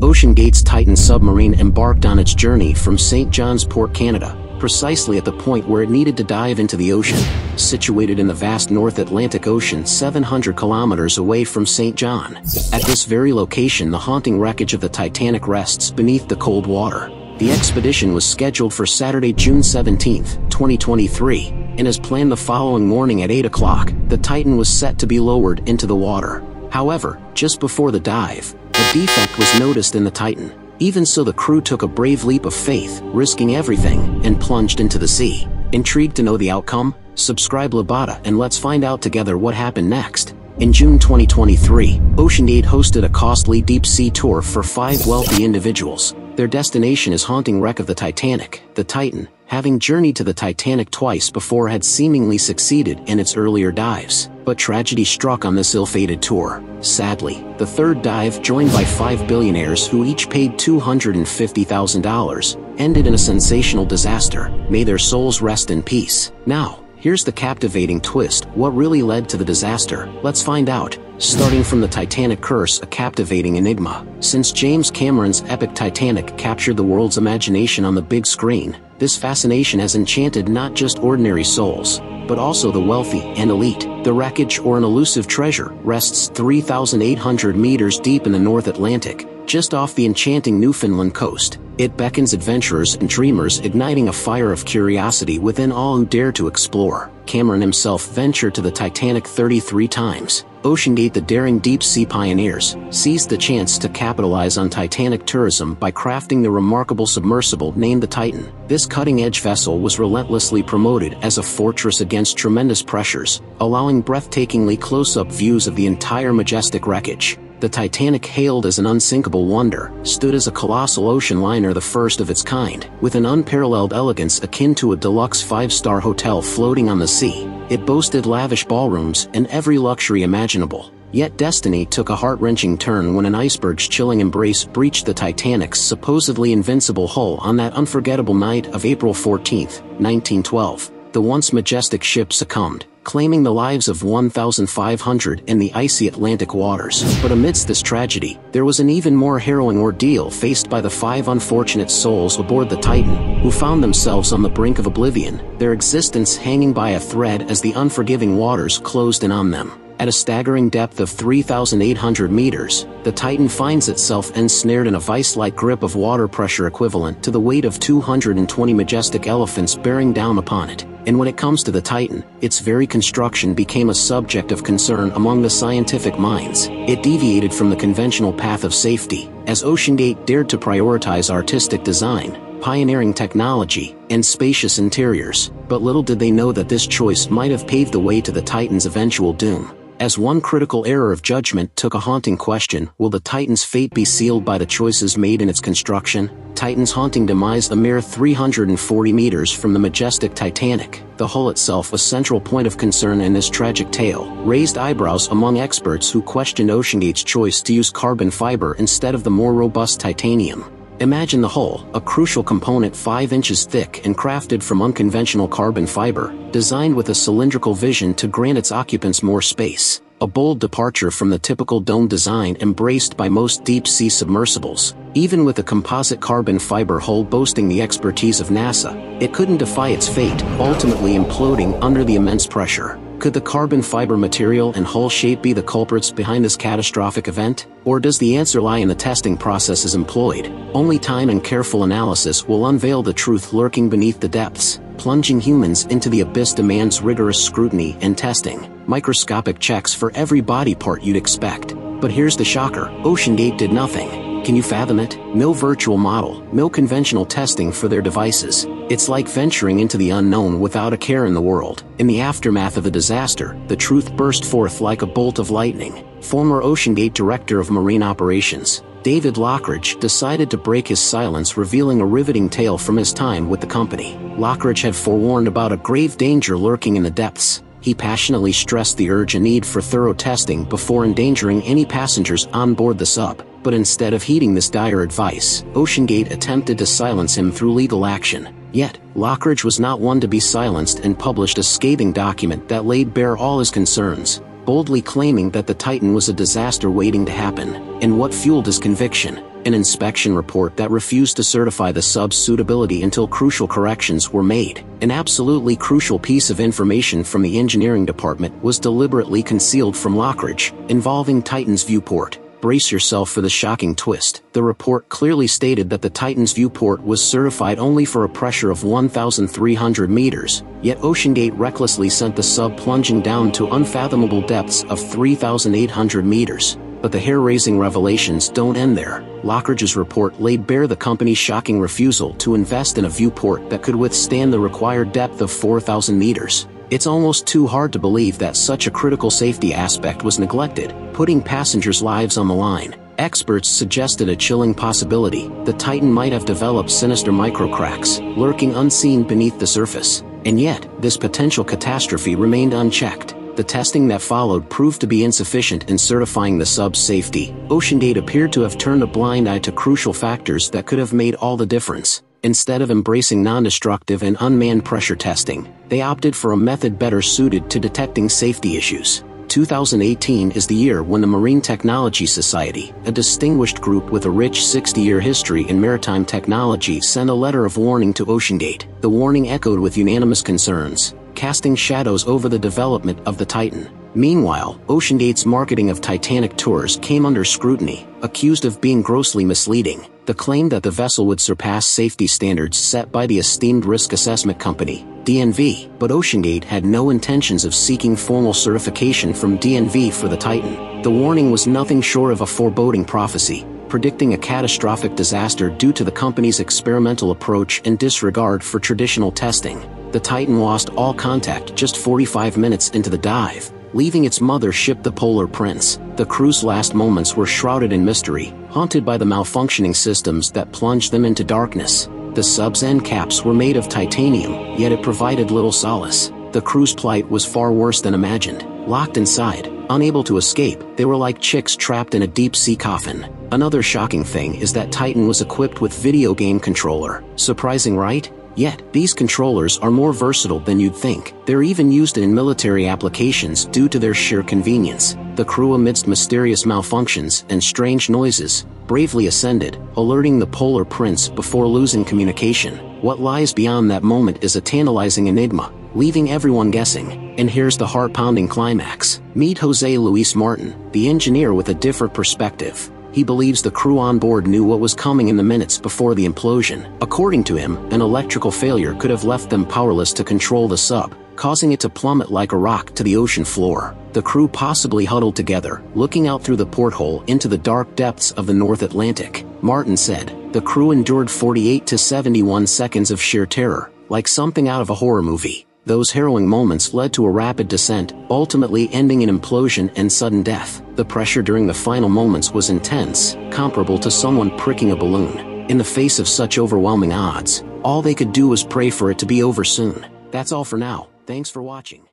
OceanGate's Titan submarine embarked on its journey from St. John's Port, Canada, precisely at the point where it needed to dive into the ocean, situated in the vast North Atlantic Ocean 700 kilometers away from St. John. At this very location the haunting wreckage of the Titanic rests beneath the cold water. The expedition was scheduled for Saturday, June 17, 2023, and as planned the following morning at 8 o'clock, the Titan was set to be lowered into the water. However, just before the dive, a defect was noticed in the Titan. Even so the crew took a brave leap of faith, risking everything, and plunged into the sea. Intrigued to know the outcome? Subscribe Lubadah and let's find out together what happened next. In June 2023, OceanGate hosted a costly deep-sea tour for five wealthy individuals. Their destination is haunting wreck of the Titanic, the Titan, having journeyed to the Titanic twice before had seemingly succeeded in its earlier dives. But tragedy struck on this ill-fated tour. Sadly, the third dive, joined by five billionaires who each paid $250,000, ended in a sensational disaster. May their souls rest in peace. Now, Here's the captivating twist, what really led to the disaster, let's find out. Starting from the Titanic curse, a captivating enigma. Since James Cameron's epic Titanic captured the world's imagination on the big screen, this fascination has enchanted not just ordinary souls, but also the wealthy and elite. The wreckage or an elusive treasure rests 3,800 meters deep in the North Atlantic, just off the enchanting Newfoundland coast. It beckons adventurers and dreamers igniting a fire of curiosity within all who dare to explore. Cameron himself ventured to the Titanic 33 times. OceanGate the daring deep-sea pioneers seized the chance to capitalize on Titanic tourism by crafting the remarkable submersible named the Titan. This cutting-edge vessel was relentlessly promoted as a fortress against tremendous pressures, allowing breathtakingly close-up views of the entire majestic wreckage the Titanic hailed as an unsinkable wonder, stood as a colossal ocean liner the first of its kind, with an unparalleled elegance akin to a deluxe five-star hotel floating on the sea. It boasted lavish ballrooms and every luxury imaginable. Yet destiny took a heart-wrenching turn when an iceberg's chilling embrace breached the Titanic's supposedly invincible hull on that unforgettable night of April 14, 1912. The once majestic ship succumbed, claiming the lives of 1,500 in the icy Atlantic waters. But amidst this tragedy, there was an even more harrowing ordeal faced by the five unfortunate souls aboard the Titan, who found themselves on the brink of oblivion, their existence hanging by a thread as the unforgiving waters closed in on them. At a staggering depth of 3,800 meters, the Titan finds itself ensnared in a vice-like grip of water pressure equivalent to the weight of 220 majestic elephants bearing down upon it. And when it comes to the Titan, its very construction became a subject of concern among the scientific minds. It deviated from the conventional path of safety, as OceanGate dared to prioritize artistic design, pioneering technology, and spacious interiors, but little did they know that this choice might have paved the way to the Titan's eventual doom. As one critical error of judgment took a haunting question, will the Titan's fate be sealed by the choices made in its construction? Titan's haunting demise a mere 340 meters from the majestic Titanic, the hull itself a central point of concern in this tragic tale, raised eyebrows among experts who questioned OceanGate's choice to use carbon fiber instead of the more robust titanium. Imagine the hull, a crucial component 5 inches thick and crafted from unconventional carbon fiber, designed with a cylindrical vision to grant its occupants more space. A bold departure from the typical dome design embraced by most deep-sea submersibles. Even with a composite carbon fiber hull boasting the expertise of NASA, it couldn't defy its fate, ultimately imploding under the immense pressure. Could the carbon fiber material and hull shape be the culprits behind this catastrophic event? Or does the answer lie in the testing processes employed? Only time and careful analysis will unveil the truth lurking beneath the depths. Plunging humans into the abyss demands rigorous scrutiny and testing, microscopic checks for every body part you'd expect. But here's the shocker, OceanGate did nothing. Can you fathom it? No virtual model, no conventional testing for their devices. It's like venturing into the unknown without a care in the world. In the aftermath of the disaster, the truth burst forth like a bolt of lightning. Former OceanGate Director of Marine Operations, David Lochridge, decided to break his silence revealing a riveting tale from his time with the company. Lochridge had forewarned about a grave danger lurking in the depths. He passionately stressed the urgent need for thorough testing before endangering any passengers on board the sub. But instead of heeding this dire advice, OceanGate attempted to silence him through legal action. Yet, Lochridge was not one to be silenced and published a scathing document that laid bare all his concerns. Boldly claiming that the Titan was a disaster waiting to happen, and what fueled his conviction, an inspection report that refused to certify the sub's suitability until crucial corrections were made. An absolutely crucial piece of information from the engineering department was deliberately concealed from Lochridge, involving Titan's viewport. Brace yourself for the shocking twist. The report clearly stated that the Titan's viewport was certified only for a pressure of 1,300 meters, yet OceanGate recklessly sent the sub plunging down to unfathomable depths of 3,800 meters. But the hair-raising revelations don't end there. Lochridge's report laid bare the company's shocking refusal to invest in a viewport that could withstand the required depth of 4,000 meters. It's almost too hard to believe that such a critical safety aspect was neglected, putting passengers' lives on the line. Experts suggested a chilling possibility. The Titan might have developed sinister microcracks, lurking unseen beneath the surface. And yet, this potential catastrophe remained unchecked. The testing that followed proved to be insufficient in certifying the sub's safety. OceanGate appeared to have turned a blind eye to crucial factors that could have made all the difference. Instead of embracing non-destructive and unmanned pressure testing, they opted for a method better suited to detecting safety issues. 2018 is the year when the Marine Technology Society, a distinguished group with a rich 60-year history in maritime technology sent a letter of warning to OceanGate. The warning echoed with unanimous concerns, casting shadows over the development of the Titan. Meanwhile, OceanGate's marketing of Titanic tours came under scrutiny, accused of being grossly misleading. The claim that the vessel would surpass safety standards set by the esteemed risk assessment company, DNV, but OceanGate had no intentions of seeking formal certification from DNV for the Titan. The warning was nothing short of a foreboding prophecy, predicting a catastrophic disaster due to the company's experimental approach and disregard for traditional testing. The Titan lost all contact just 45 minutes into the dive, leaving its mother ship the Polar Prince. The crew's last moments were shrouded in mystery, haunted by the malfunctioning systems that plunged them into darkness. The sub's end caps were made of titanium, yet it provided little solace. The crew's plight was far worse than imagined. Locked inside, unable to escape, they were like chicks trapped in a deep-sea coffin. Another shocking thing is that Titan was equipped with video game controller. Surprising right? Yet, these controllers are more versatile than you'd think. They're even used in military applications due to their sheer convenience. The crew amidst mysterious malfunctions and strange noises, bravely ascended, alerting the Polar Prince before losing communication. What lies beyond that moment is a tantalizing enigma, leaving everyone guessing. And here's the heart-pounding climax. Meet Jose Luis Martin, the engineer with a different perspective. He believes the crew on board knew what was coming in the minutes before the implosion. According to him, an electrical failure could have left them powerless to control the sub, causing it to plummet like a rock to the ocean floor. The crew possibly huddled together, looking out through the porthole into the dark depths of the North Atlantic. Martin said, the crew endured 48 to 71 seconds of sheer terror, like something out of a horror movie. Those harrowing moments led to a rapid descent, ultimately ending in implosion and sudden death. The pressure during the final moments was intense, comparable to someone pricking a balloon. In the face of such overwhelming odds, all they could do was pray for it to be over soon. That's all for now. Thanks for watching.